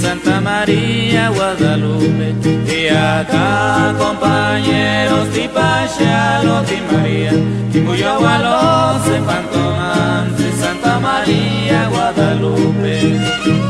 Santa María Guadalupe. Y acá compañeros ti Pachalo ti María ti Muyagualo se pantonante Santa María Guadalupe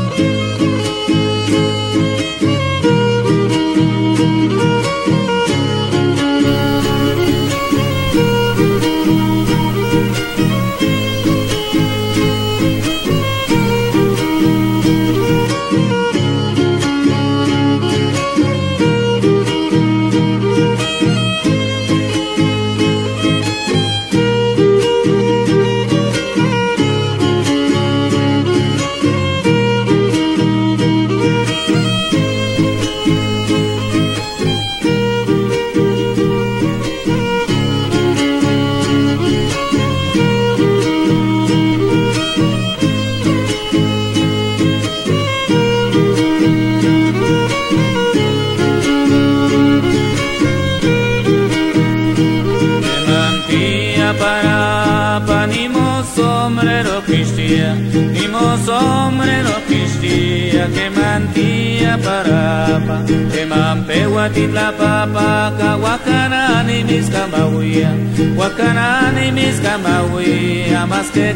sombrero quistia que mantía parapa que mampewa titla papa ka wakanani mis kamawia wakanani mis kamawia más que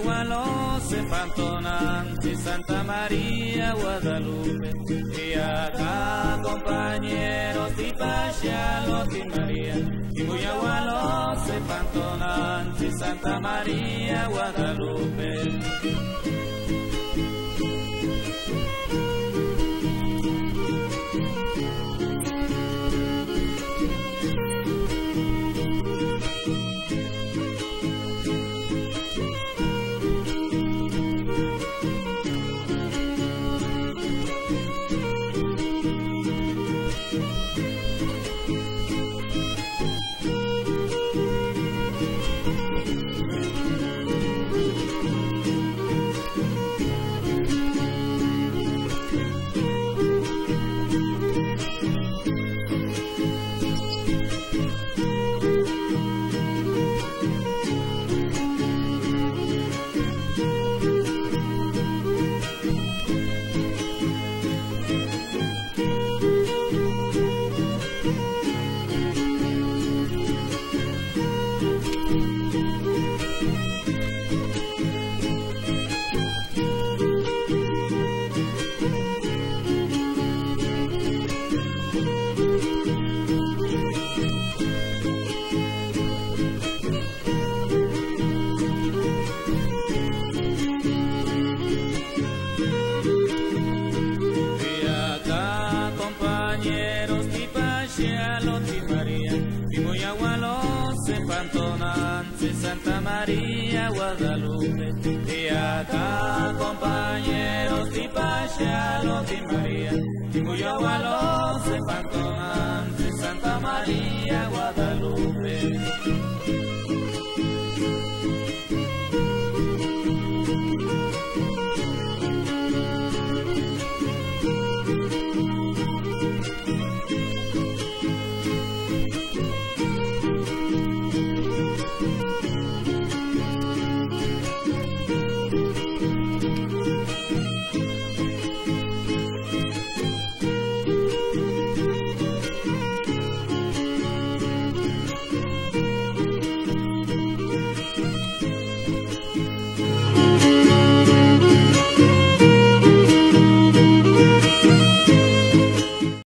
cuala ni mutata Santa María Guadalupe y acá compañeros de Pachalo y María y muy agualos se pantonan Santa María Guadalupe Pantonanza Santa María Guadalupe. Y acá compañeros y payalos y María. Y muy agualos Pantonanza y Santa María Guadalupe.